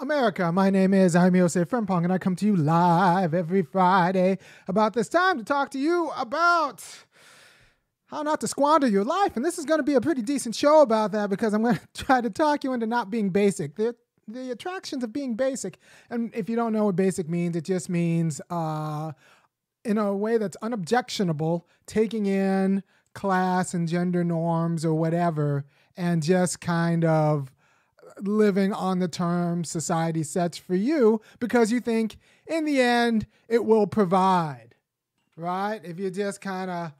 America, my name is Irami Osei-Frimpong, and I come to you live every Friday about this time to talk to you about how not to squander your life. And this is going to be a pretty decent show about that because I'm going to try to talk you into not being basic. The, the attractions of being basic. And if you don't know what basic means, it just means, uh, in a way that's unobjectionable, taking in class and gender norms or whatever, and just kind of living on the terms society sets for you because you think in the end it will provide, right? If you just kind of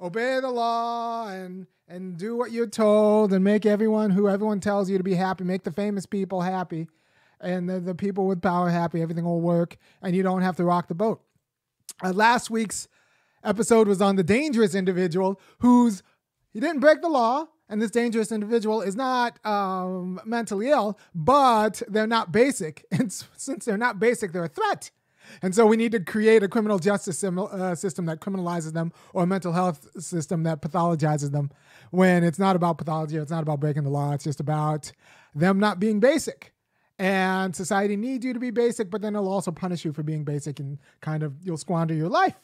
obey the law and and do what you're told and make everyone who everyone tells you to be happy, make the famous people happy and the, the people with power happy, everything will work and you don't have to rock the boat. Uh, last week's episode was on the dangerous individual who's he didn't break the law and this dangerous individual is not um, mentally ill, but they're not basic. And since they're not basic, they're a threat. And so we need to create a criminal justice uh, system that criminalizes them or a mental health system that pathologizes them when it's not about pathology, it's not about breaking the law, it's just about them not being basic. And society needs you to be basic, but then it'll also punish you for being basic and kind of you'll squander your life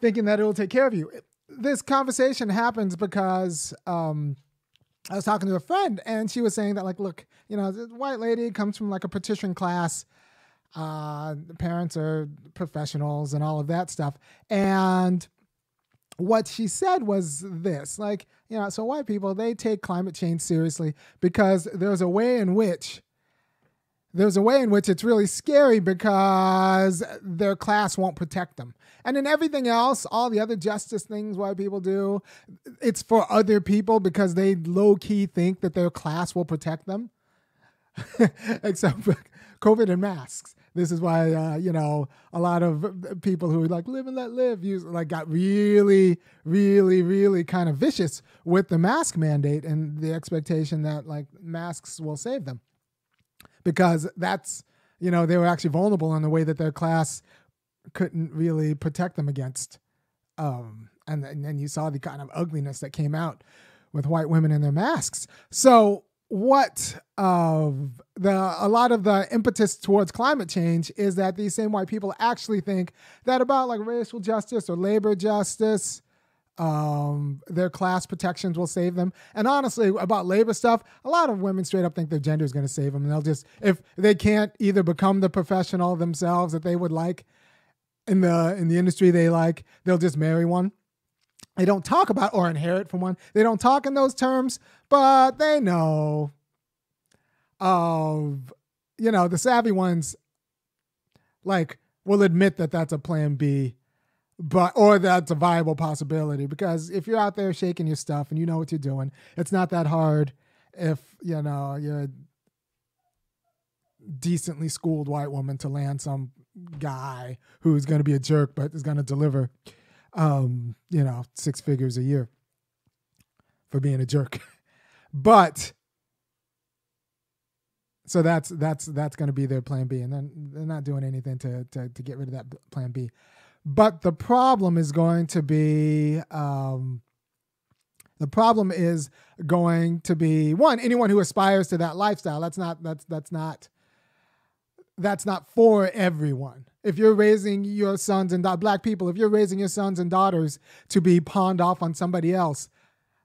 thinking that it'll take care of you this conversation happens because um, I was talking to a friend and she was saying that, like, look, you know, this white lady comes from like a patrician class. Uh, parents are professionals and all of that stuff. And what she said was this like, you know, so white people, they take climate change seriously because there's a way in which there's a way in which it's really scary because their class won't protect them. And in everything else, all the other justice things white people do, it's for other people because they low key think that their class will protect them. Except for COVID and masks. This is why uh, you know a lot of people who like live and let live use like got really, really, really kind of vicious with the mask mandate and the expectation that like masks will save them because that's you know they were actually vulnerable in the way that their class couldn't really protect them against. Um and and then you saw the kind of ugliness that came out with white women in their masks. So what of the a lot of the impetus towards climate change is that these same white people actually think that about like racial justice or labor justice um, their class protections will save them. And honestly, about labor stuff, a lot of women straight up think their gender is going to save them. And they'll just, if they can't either become the professional themselves that they would like in the in the industry they like, they'll just marry one. They don't talk about or inherit from one. They don't talk in those terms, but they know of you know the savvy ones like will admit that that's a plan B but or that's a viable possibility because if you're out there shaking your stuff and you know what you're doing, it's not that hard if you know you're a decently schooled white woman to land some guy who's going to be a jerk but is going to deliver um you know six figures a year for being a jerk. But so that's that's that's going to be their plan b and then they're not doing anything to, to to get rid of that plan b but the problem is going to be um, the problem is going to be one anyone who aspires to that lifestyle. That's not that's that's not that's not for everyone. If you're raising your sons and da- black people, if you're raising your sons and daughters to be pawned off on somebody else,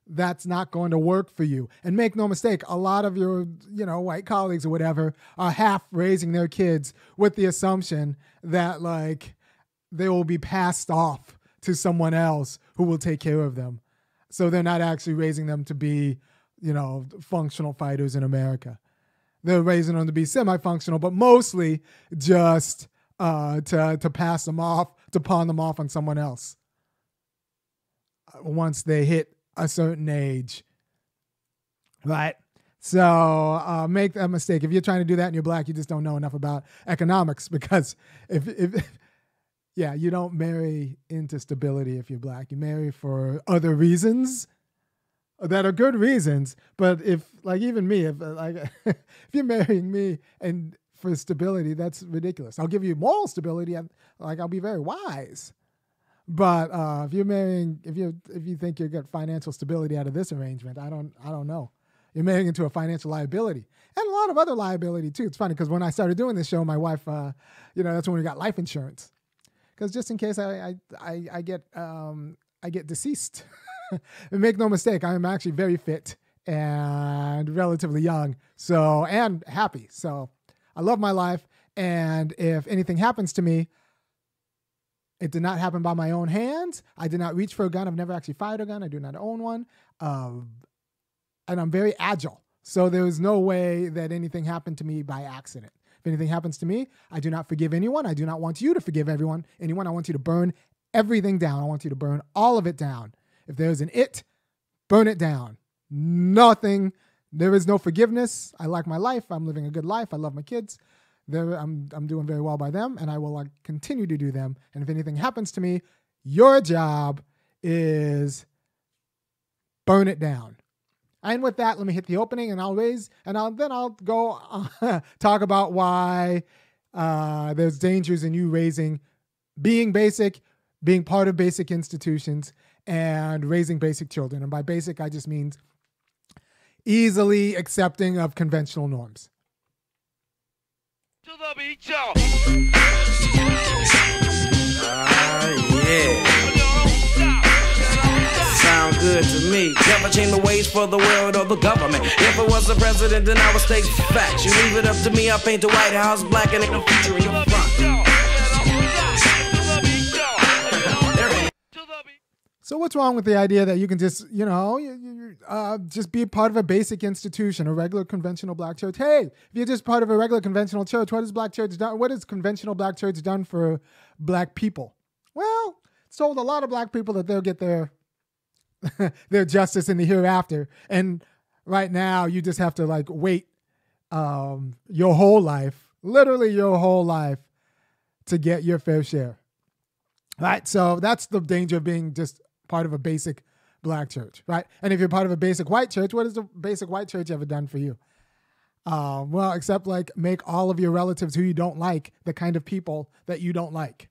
that's not going to work for you. And make no mistake, a lot of your, you know, white colleagues or whatever are half raising their kids with the assumption that like they will be passed off to someone else who will take care of them. So they're not actually raising them to be, you know, functional fighters in America. They're raising them to be semi-functional, but mostly just uh, to to pass them off, to pawn them off on someone else. Uh, once they hit a certain age, right? So uh, make that mistake. If you're trying to do that and you're black, you just don't know enough about economics because if if yeah, you don't marry into stability if you're black. You marry for other reasons that are good reasons. But if, like, even me, if like, if you're marrying me and for stability, that's ridiculous. I'll give you moral stability. and like, I'll be very wise. But uh, if you're marrying, if you if you think you get financial stability out of this arrangement, I don't I don't know. You're marrying into a financial liability and a lot of other liability too. It's funny because when I started doing this show, my wife, uh, you know, that's when we got life insurance because just in case I I I, I get um, I get deceased. make no mistake, I am actually very fit and relatively young, so and happy. So I love my life, and if anything happens to me, it did not happen by my own hands. I did not reach for a gun. I've never actually fired a gun. I do not own one. Um, and I'm very agile. So there was no way that anything happened to me by accident. If anything happens to me, I do not forgive anyone. I do not want you to forgive everyone, anyone. I want you to burn everything down. I want you to burn all of it down. If there's an it, burn it down. Nothing. There is no forgiveness. I like my life. I'm living a good life. I love my kids. I'm, I'm doing very well by them, and I will uh, continue to do them. And if anything happens to me, your job is burn it down. And with that, let me hit the opening, and I'll raise, and I'll then I'll go uh, talk about why uh, there's dangers in you raising, being basic, being part of basic institutions, and raising basic children. And by basic, I just means easily accepting of conventional norms. Good to me. Never change the ways for the world or the government. If it was the president, then I would state facts. You leave it up to me, I paint the White House black and it can feature in your front. So what's wrong with the idea that you can just, you know, you, you, uh, just be part of a basic institution, a regular conventional black church? Hey, if you're just part of a regular conventional church, what has black church done? What has conventional black church done for black people? Well, it's told a lot of black people that they'll get their their justice in the hereafter, and right now you just have to like wait um, your whole life, literally your whole life, to get your fair share. Right, so that's the danger of being just part of a basic black church, right? And if you're part of a basic white church, what has the basic white church ever done for you? Uh, well, except like make all of your relatives who you don't like the kind of people that you don't like,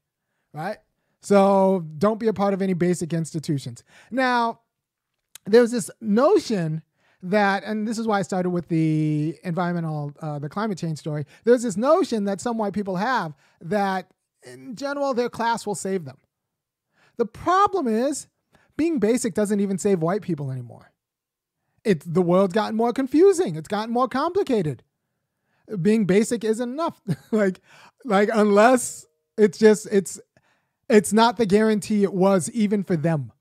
right? So don't be a part of any basic institutions. Now, there's this notion that, and this is why I started with the environmental, uh, the climate change story. There's this notion that some white people have that in general, their class will save them. The problem is being basic doesn't even save white people anymore. It's the world's gotten more confusing. It's gotten more complicated. Being basic isn't enough. like, like unless it's just it's it's not the guarantee it was even for them.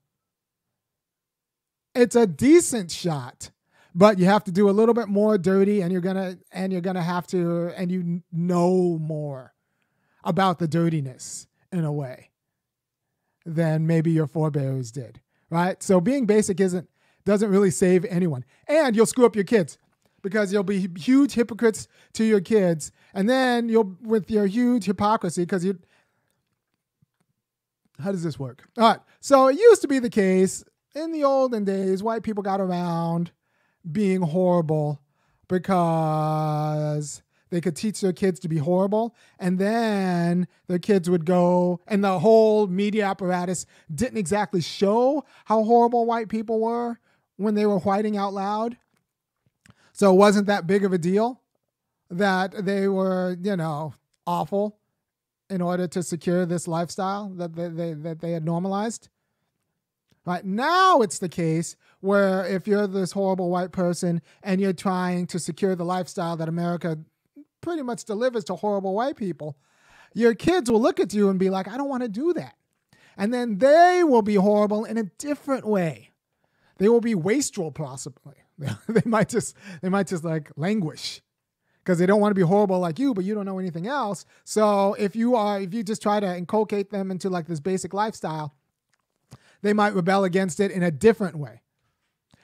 It's a decent shot, but you have to do a little bit more dirty, and you're gonna and you're gonna have to and you know more about the dirtiness in a way than maybe your forebears did right? So being basic isn't doesn't really save anyone. And you'll screw up your kids because you'll be huge hypocrites to your kids. And then you'll with your huge hypocrisy because you how does this work? All right. So it used to be the case in the olden days, white people got around being horrible because they could teach their kids to be horrible, and then their kids would go, and the whole media apparatus didn't exactly show how horrible white people were when they were whiting out loud. So it wasn't that big of a deal that they were, you know, awful in order to secure this lifestyle that they, they, that they had normalized. Right now, it's the case where if you're this horrible white person and you're trying to secure the lifestyle that America pretty much delivers to horrible white people, your kids will look at you and be like, I don't want to do that. And then they will be horrible in a different way. They will be wastrel possibly. they might just they might just like languish because they don't want to be horrible like you, but you don't know anything else. So if you are if you just try to inculcate them into like this basic lifestyle, they might rebel against it in a different way.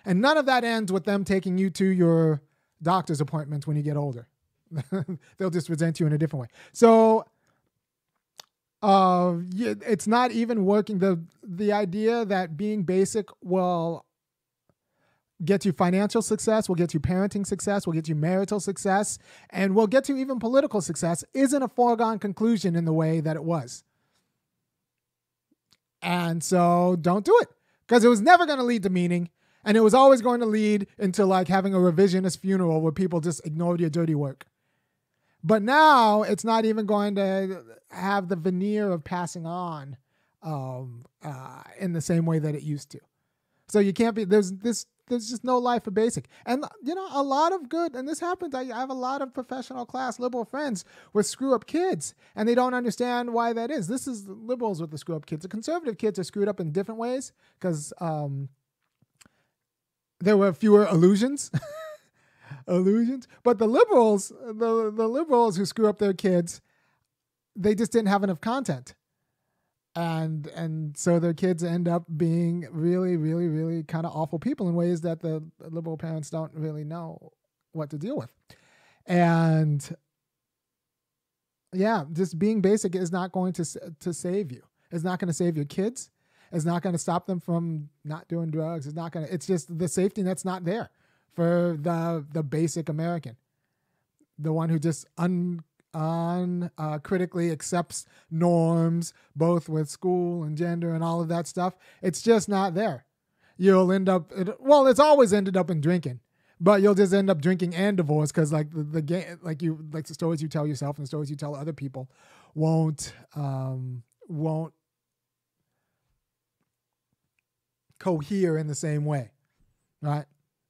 And none of that ends with them taking you to your doctor's appointments when you get older. they'll just resent you in a different way. So uh it's not even working the the idea that being basic will get you financial success, will get you parenting success, will get you marital success, and will get you even political success isn't a foregone conclusion in the way that it was. And so don't do it because it was never going to lead to meaning And it was always going to lead into like having a revisionist funeral where people just ignored your dirty work. But now it's not even going to have the veneer of passing on um, uh, in the same way that it used to. So you can't be there's this there's just no life for basic. And you know, a lot of good, and this happens. I, I have a lot of professional class liberal friends with screw up kids, and they don't understand why that is. This is liberals with the screw up kids. The conservative kids are screwed up in different ways because um, there were fewer illusions. illusions. But the liberals, the the liberals who screw up their kids, they just didn't have enough content and and so their kids end up being really really really kind of awful people in ways that the liberal parents don't really know what to deal with. And yeah just being basic is not going to to save you. It's not going to save your kids. It's not going to stop them from not doing drugs. It's not going to it's just the safety net's not there for the the basic american. The one who just un on uh, critically accepts norms, both with school and gender and all of that stuff. It's just not there. You'll end up, well, it's always ended up in drinking, but you'll just end up drinking and divorce because, like the, the game, like you, like the stories you tell yourself and the stories you tell other people, won't, um, won't cohere in the same way, right?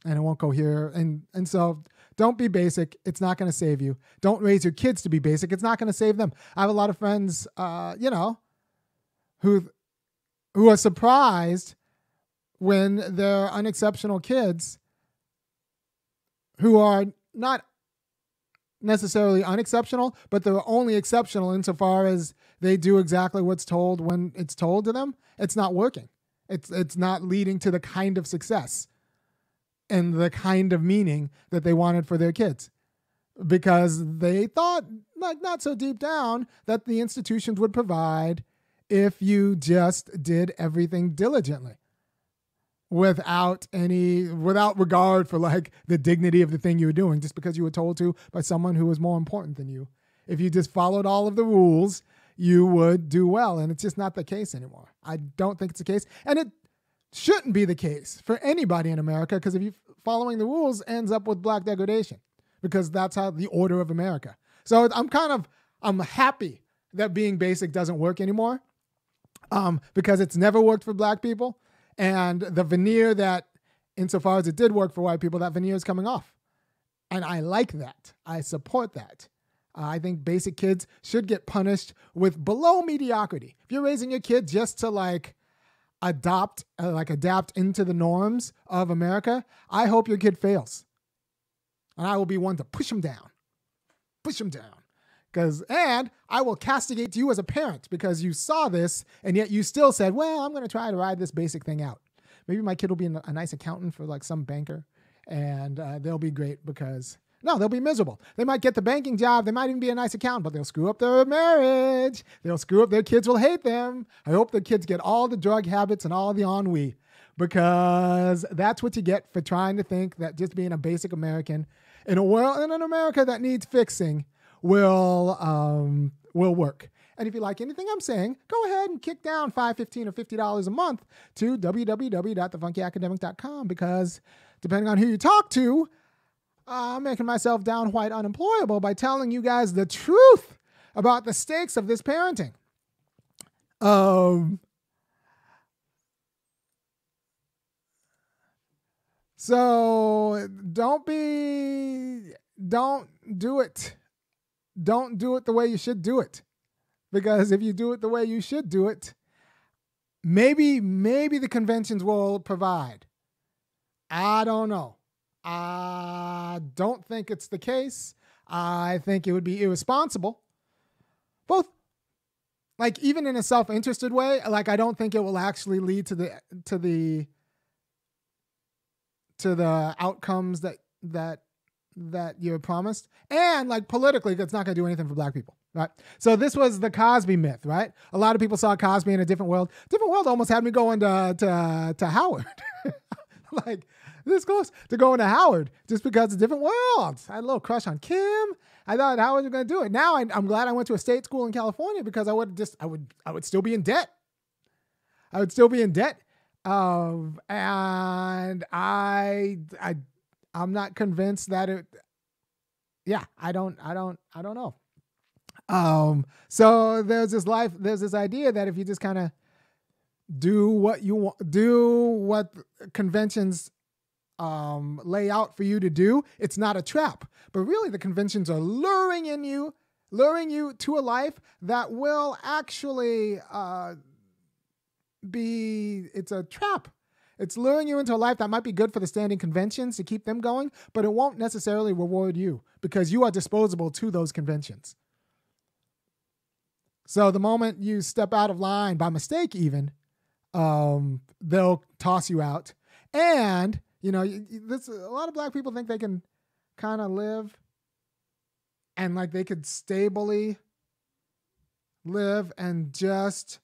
And it won't cohere, and and so don't be basic. It's not going to save you. Don't raise your kids to be basic. It's not going to save them. I have a lot of friends, uh, you know, who who are surprised when they're unexceptional kids who are not necessarily unexceptional, but they're only exceptional insofar as they do exactly what's told when it's told to them. It's not working. It's it's not leading to the kind of success and the kind of meaning that they wanted for their kids. Because they thought like not so deep down that the institutions would provide if you just did everything diligently without any without regard for like the dignity of the thing you were doing just because you were told to by someone who was more important than you. If you just followed all of the rules you would do well and it's just not the case anymore. I don't think it's the case and it shouldn't be the case for anybody in America because if you following the rules ends up with black degradation because that's how the order of America. So I'm kind of I'm happy that being basic doesn't work anymore um, because it's never worked for black people and the veneer that insofar as it did work for white people that veneer is coming off and I like that. I support that. Uh, I think basic kids should get punished with below mediocrity. If you're raising your kid just to like adopt uh, like adapt into the norms of America, I hope your kid fails. And I will be one to push him down. Push him down. Cuz and I will castigate you as a parent because you saw this and yet you still said, "Well, I'm going to try to ride this basic thing out." Maybe my kid will be a nice accountant for like some banker and uh, they'll be great because no, they'll be miserable. They might get the banking job. They might even be a nice accountant, but they'll screw up their marriage. They'll screw up their kids will hate them. I hope the kids get all the drug habits and all the ennui because that's what you get for trying to think that just being a basic American in a world in an America that needs fixing will um, will work. And if you like anything I'm saying, go ahead and kick down five, fifteen, or fifty dollars a month to www.thefunkyacademic.com because depending on who you talk to, I'm making myself downright unemployable by telling you guys the truth about the stakes of this parenting. Um, so don't be, don't do it. Don't do it the way you should do it. Because if you do it the way you should do it, maybe, maybe the conventions will provide. I don't know. I don't think it's the case. I think it would be irresponsible. Both like even in a self-interested way, like I don't think it will actually lead to the to the to the outcomes that that that you're promised. And like politically, it's not going to do anything for black people, right? So this was the Cosby myth, right? A lot of people saw Cosby in a different world. Different world almost had me going to to to Howard. like this close to going to Howard just because it's different worlds. I had a little crush on Kim. I thought Howard was going to do it. Now I, am glad I went to a state school in California because I would just I would I would still be in debt. I would still be in debt Um, and I, I, I'm not convinced that it. Yeah, I don't, I don't, I don't know. Um, so there's this life, there's this idea that if you just kind of do what you want, do what conventions um, lay out for you to do, it's not a trap. But really, the conventions are luring in you, luring you to a life that will actually uh, be it's a trap. It's luring you into a life that might be good for the standing conventions to keep them going, but it won't necessarily reward you because you are disposable to those conventions. So the moment you step out of line by mistake, even, um, they'll toss you out. And you know, this a lot of black people think they can kind of live and like they could stably live and just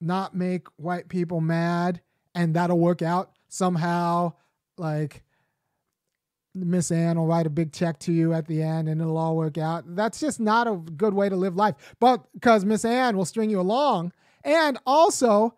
not make white people mad and that'll work out somehow like Miss Ann will write a big check to you at the end and it'll all work out. That's just not a good way to live life. But because Miss Ann will string you along and also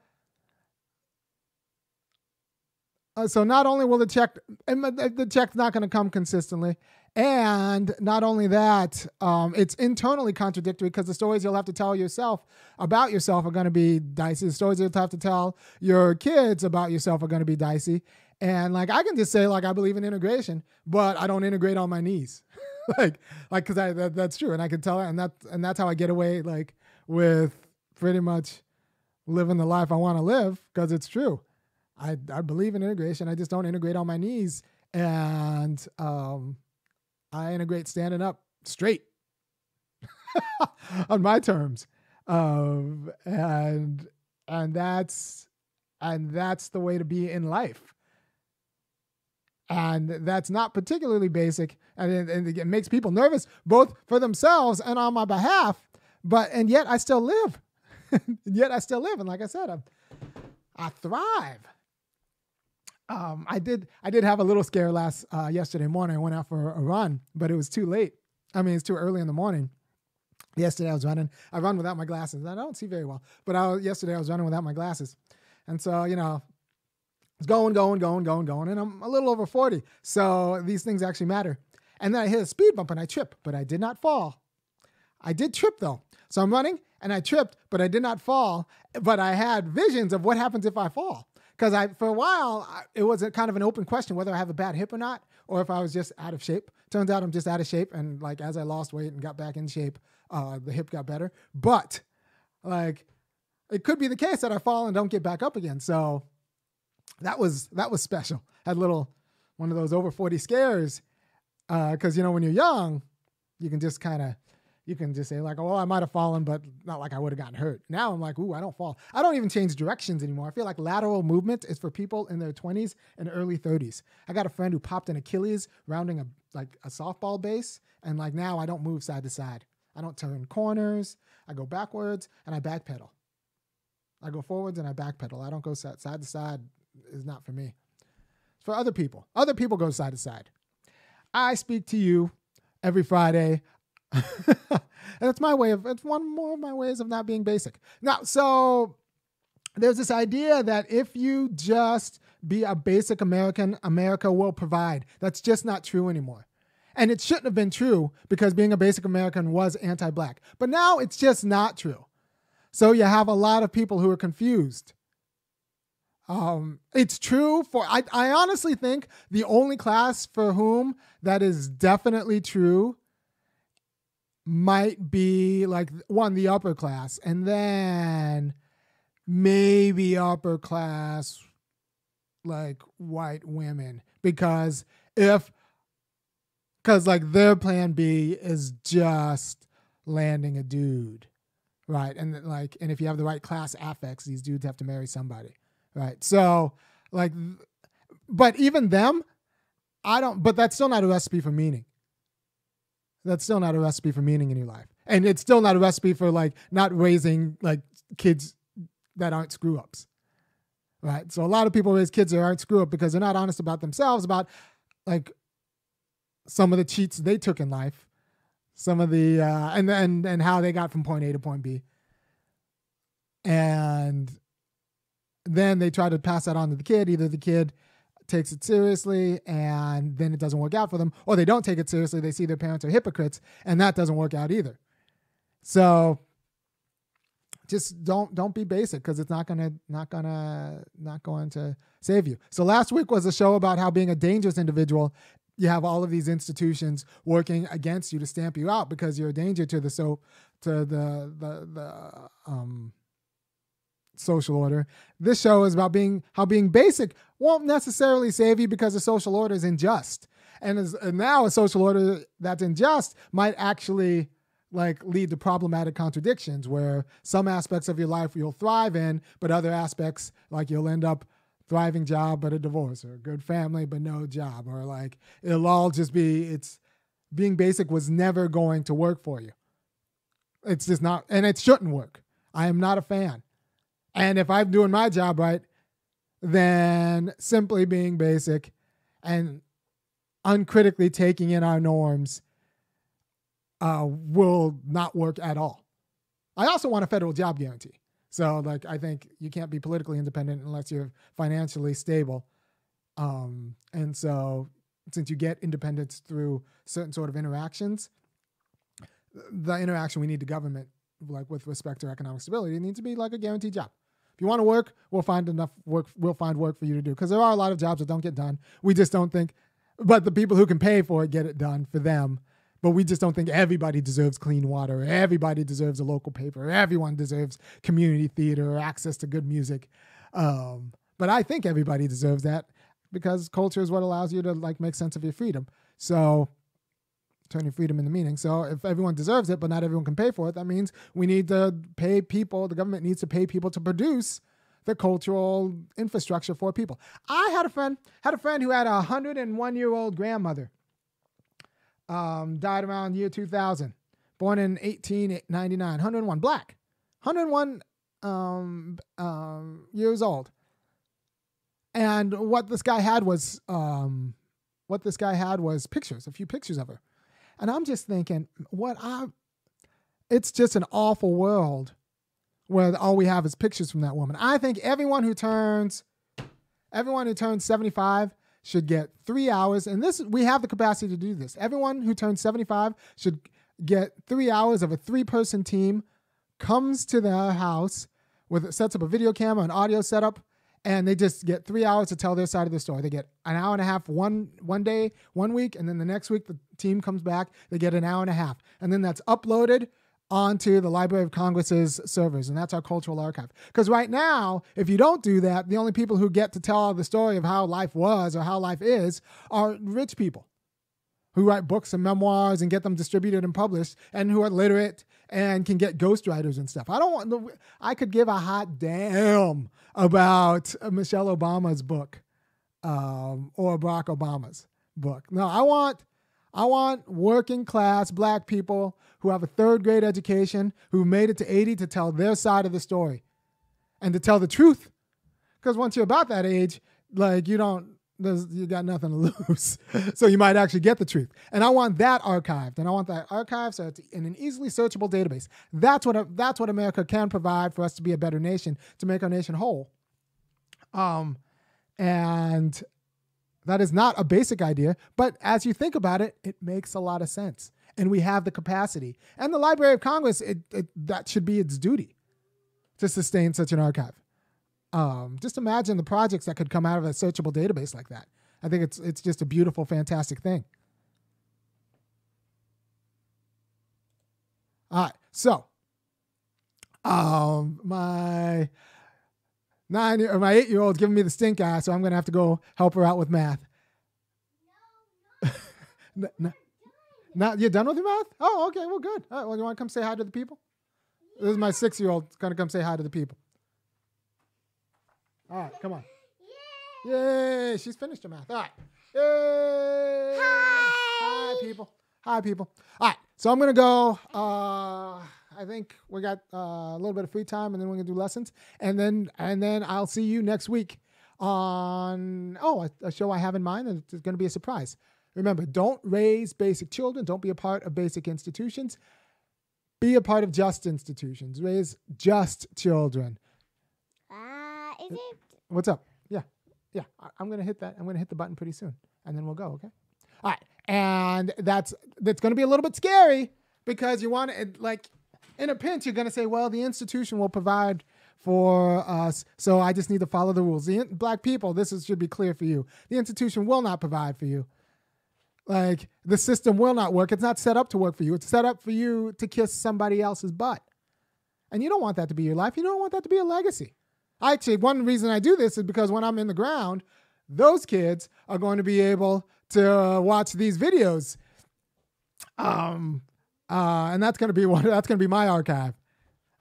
uh, so not only will the check the check's not going to come consistently and not only that, um, it's internally contradictory because the stories you'll have to tell yourself about yourself are going to be dicey. The stories you'll have to tell your kids about yourself are going to be dicey. And like I can just say like I believe in integration, but I don't integrate on my knees, like like because I that, that's true, and I can tell and that and that's how I get away like with pretty much living the life I want to live because it's true. I I believe in integration. I just don't integrate on my knees, and um, I integrate standing up straight on my terms. Um, and and that's and that's the way to be in life. And that's not particularly basic, and it, and it makes people nervous both for themselves and on my behalf. But and yet I still live, and yet I still live, and like I said, I, I thrive um, I did I did have a little scare last uh, yesterday morning. I went out for a run, but it was too late. I mean, it's too early in the morning. Yesterday I was running. I run without my glasses. I don't see very well, but I was, yesterday I was running without my glasses, and so you know, it's going, going, going, going, going, and I'm a little over forty, so these things actually matter. And then I hit a speed bump and I trip, but I did not fall. I did trip though, so I'm running and I tripped, but I did not fall. But I had visions of what happens if I fall because I for a while it was a kind of an open question whether I have a bad hip or not, or if I was just out of shape. Turns out I'm just out of shape, and like as I lost weight and got back in shape, uh, the hip got better. But like it could be the case that I fall and don't get back up again. So that was that was special. Had little one of those over forty scares because uh, you know when you're young, you can just kind of you can just say like, oh, I might have fallen, but not like I would have gotten hurt. Now I'm like, ooh, I don't fall. I don't even change directions anymore. I feel like lateral movement is for people in their 20s and early 30s. I got a friend who popped an Achilles rounding a like a softball base, and like now I don't move side to side. I don't turn corners. I go backwards and I backpedal. I go forwards and I backpedal. I don't go side, side to side. Is not for me. It's for other people. Other people go side to side. I speak to you every Friday that's my way of it's one more of my ways of not being basic. Now, so there's this idea that if you just be a basic American, America will provide. That's just not true anymore. And it shouldn't have been true because being a basic American was anti black. But now it's just not true. So you have a lot of people who are confused. Um, it's true for, I, I honestly think the only class for whom that is definitely true might be like one the upper class and then maybe upper class like white women. Because if because like their plan b is just landing a dude right? And like and if you have the right class affects these dudes have to marry somebody right? So like but even them i don't but that's still not a recipe for meaning that's still not a recipe for meaning in your life. And it's still not a recipe for like not raising like kids that aren't screw ups. Right. So a lot of people raise kids that aren't screw up because they're not honest about themselves, about like some of the cheats they took in life, some of the uh, and and and how they got from point A to point B. And then they try to pass that on to the kid. Either the kid takes it seriously and then it doesn't work out for them, or they don't take it seriously. They see their parents are hypocrites and that doesn't work out either. So just don't don't be basic because it's not gonna not gonna not going to save you. So last week was a show about how being a dangerous individual, you have all of these institutions working against you to stamp you out because you're a danger to the so to the the the um social order. This show is about being how being basic won't necessarily save you because the social order is unjust. And, as, and now a social order that's unjust might actually like lead to problematic contradictions where some aspects of your life you'll thrive in, but other aspects like you'll end up thriving job but a divorce or a good family but no job or like it'll all just be it's being basic was never going to work for you. It's just not and it shouldn't work. I am not a fan. And if I'm doing my job right, then simply being basic and uncritically taking in our norms uh, will not work at all. I also want a federal job guarantee. So, like, I think you can't be politically independent unless you're financially stable. Um, and so, since you get independence through certain sort of interactions, the interaction we need to government, like with respect to economic stability, needs to be like a guaranteed job. If you want to work, we'll find enough work. We'll find work for you to do because there are a lot of jobs that don't get done. We just don't think, but the people who can pay for it get it done for them. But we just don't think everybody deserves clean water. Everybody deserves a local paper. Everyone deserves community theater or access to good music. Um, but I think everybody deserves that because culture is what allows you to like make sense of your freedom. So turn your freedom into meaning. So if everyone deserves it, but not everyone can pay for it, that means we need to pay people. The government needs to pay people to produce the cultural infrastructure for people. I had a friend had a friend who had a 101 year old grandmother. Um, died around year 2000, born in 1899, 101, black, 101 um, um, years old. And what this guy had was um, what this guy had was pictures, a few pictures of her. And I'm just thinking, what I, it's just an awful world where all we have is pictures from that woman. I think everyone who turns, everyone who turns 75 should get three hours. And this, we have the capacity to do this. Everyone who turns 75 should get three hours of a three person team, comes to their house with sets up a video camera, an audio setup, and they just get three hours to tell their side of the story. They get an hour and a half one one day, one week, and then the next week the team comes back. They get an hour and a half, and then that's uploaded onto the Library of Congress's servers, and that's our cultural archive. Because right now, if you don't do that, the only people who get to tell the story of how life was or how life is are rich people who write books and memoirs and get them distributed and published, and who are literate and can get ghostwriters and stuff. I don't want. I could give a hot damn about Michelle Obama's book um, or Barack Obama's book. No, I want. I want working class black people who have a third grade education, who made it to 80 to tell their side of the story and to tell the truth. Because once you're about that age, like you don't there's you got nothing to lose. so you might actually get the truth. And I want that archived, and I want that archived so it's in an easily searchable database. That's what that's what America can provide for us to be a better nation, to make our nation whole. Um, and that is not a basic idea, but as you think about it, it makes a lot of sense. And we have the capacity. And the Library of Congress, it, it, that should be its duty to sustain such an archive. Um, just imagine the projects that could come out of a searchable database like that. I think it's it's just a beautiful, fantastic thing. All right, so um, my nine or my eight year old giving me the stink eye, so I'm gonna have to go help her out with math. No, no, no, you're done with your math? Oh, okay, well, good. All right, well, you want to come say hi to the people? This is my six year old gonna come say hi to the people. All right, come on. Yay! Yay! She's finished her math. All right. Yay! Hi. Hi, people. Hi, people. All right. So I'm gonna go. Uh, I think we got uh, a little bit of free time, and then we're gonna do lessons, and then and then I'll see you next week on oh a, a show I have in mind, and it's gonna be a surprise. Remember, don't raise basic children. Don't be a part of basic institutions. Be a part of just institutions. Raise just children. Is it? What's up? Yeah, yeah. I- I'm gonna hit that. I'm gonna hit the button pretty soon, and then we'll go. Okay. All right. And that's that's gonna be a little bit scary because you want to like in a pinch you're gonna say, well, the institution will provide for us, so I just need to follow the rules. The in- black people, this is, should be clear for you. The institution will not provide for you. Like the system will not work. It's not set up to work for you. It's set up for you to kiss somebody else's butt. And you don't want that to be your life. You don't want that to be a legacy. Actually, one reason I do this is because when I'm in the ground, those kids are going to be able to watch these videos. Um, uh, and that's going to be one. That's going to be my archive,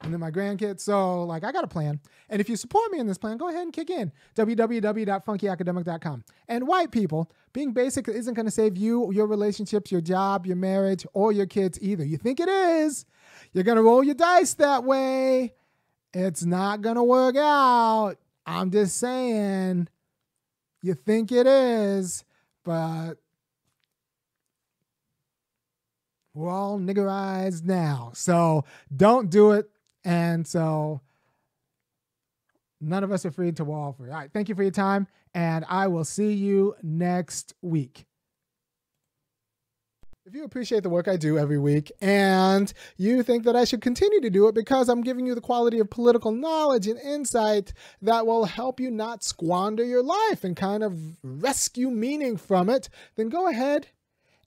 and then my grandkids. So, like, I got a plan. And if you support me in this plan, go ahead and kick in www.funkyacademic.com. And white people, being basic isn't going to save you, your relationships, your job, your marriage, or your kids either. You think it is? You're going to roll your dice that way. It's not going to work out. I'm just saying. You think it is, but we're all niggerized now. So don't do it. And so none of us are free to all free. All right. Thank you for your time. And I will see you next week. If you appreciate the work I do every week and you think that I should continue to do it because I'm giving you the quality of political knowledge and insight that will help you not squander your life and kind of rescue meaning from it, then go ahead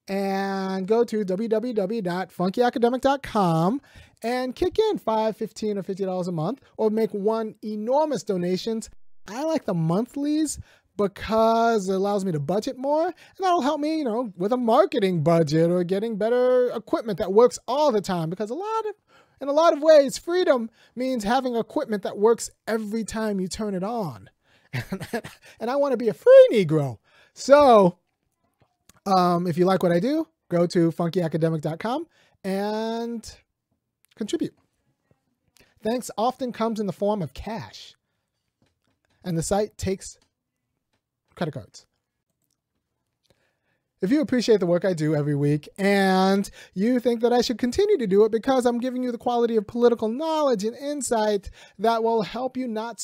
and go to www.funkyacademic.com and kick in 5 15 or $50 a month or make one enormous donations. I like the monthlies because it allows me to budget more and that'll help me, you know, with a marketing budget or getting better equipment that works all the time because a lot of in a lot of ways freedom means having equipment that works every time you turn it on. and I want to be a free negro. So, um, if you like what I do, go to funkyacademic.com and contribute. Thanks often comes in the form of cash. And the site takes credit cards. If you appreciate the work I do every week and you think that I should continue to do it because I'm giving you the quality of political knowledge and insight that will help you not